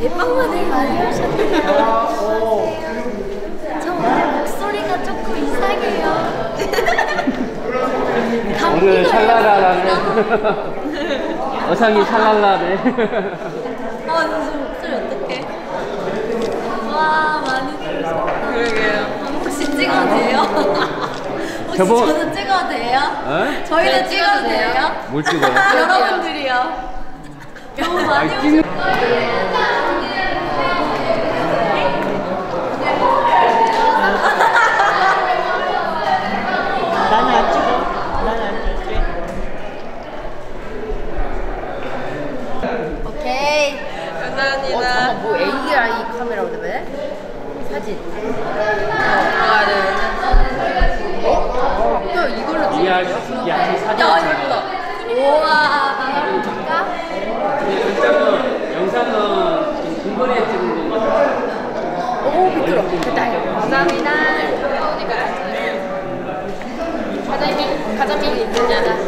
예방만을 많이 하셨네요. 저 오늘 목소리가 조금 이상해요. 오늘 감기가 찰랄라라네. 어상이 찰랄라네. 아, 진짜 목소리 어떡해? 와, 많이 들으셨다. 그러게요. 혹시 찍어도 돼요? 혹시 저번- 저도 찍어도 돼요? 어? 저희도 네, 찍어도 돼요? 뭘 찍어요? 여러분들이요. 너무 많이 나는 안 찍어. 나는 안 찍을게. 오케이. 감사합니다. 뭐 AR 되네? 사진. 들어가야 되는데. 야 이걸로 이야, 야, 이쁘다. 우와? 영상은, 영상은. 오 미끄러. 됐다. 감사합니다. 가자미 가자미.